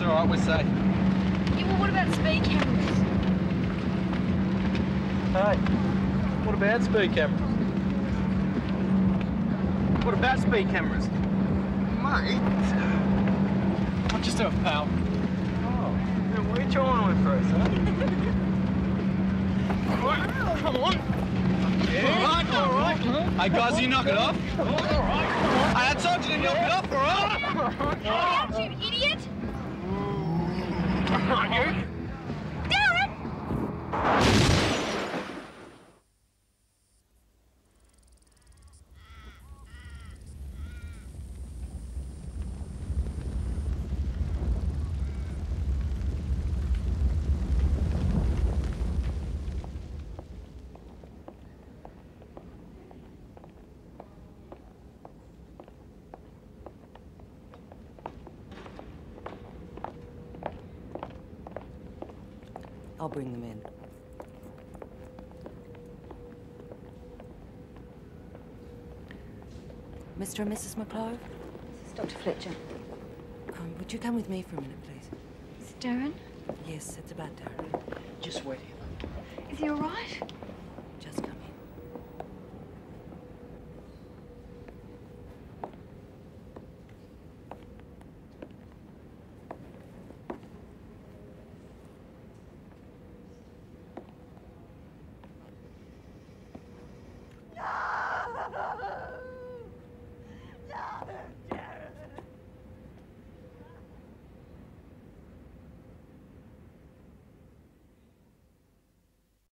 right, we're safe. Yeah, well, what about speed cameras? Hey, what about speed cameras? What about speed cameras? Mate. Watch yourself, pal. Oh, man, what are you trying with first, huh? Come on. Yeah. All right, all right. Hey, guys, you knock it off. All right. Hey, I told you to knock it off, all right? Get out, you idiot! Darren! I'll bring them in. Mr. and Mrs. McClove, This is Dr. Fletcher. um, would you come with me for a minute, please? Is it Darren? Yes, it's about Darren. Just wait here. Is he all right?